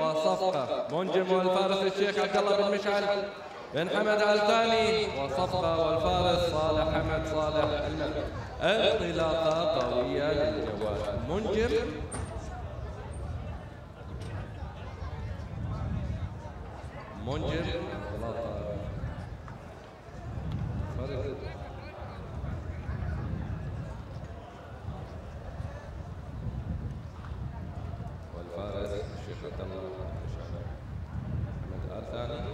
وصفقة. منجم والفارس الشيخ عبد الله بن مشعل. بن حمد الثاني وصفقة والفارس صالح حمد صالح انطلاقة قوية للجواد منجم. منجم. انطلاقة فرد والفارس الشيخ عبد الله بن مشعل محمد الثاني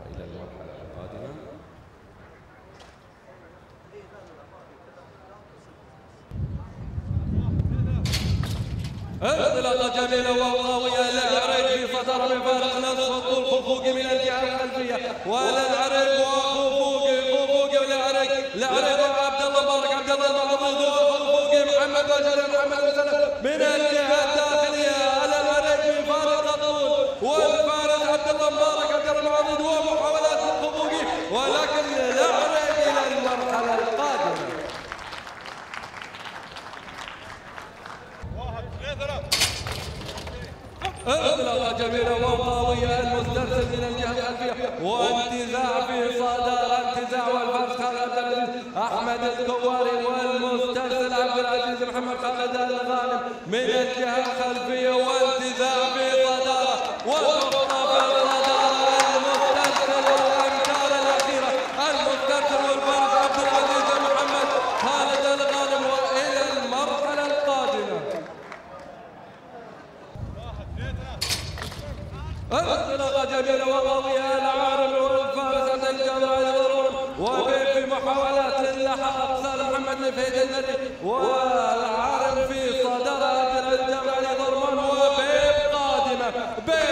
والى المرحلة القادمة انطلاقة جميلة وقوية العرج في صدر من فارق نصف الطول من الجهة الخلفية. والعرج وخفوقي خفوقي والعرج العرج وعبد الله مبارك عبد الله انطلاقه جميله وقويه المسترسل من الجهة الخلفيه وانتزاع في صدر انتزاع والفرس خالد أحمد الكواري والمسترسل عبد العزيز محمد خالد الغانم. من الجهة الخلفية وانتزاع في صدره انطلاقه جميله وقويه العارم والفارس وبين في محاولات اللحاق سالم محمد نفيد الذي والعارم في صدر عبد الجبار يضربون وبيب قادمة بيب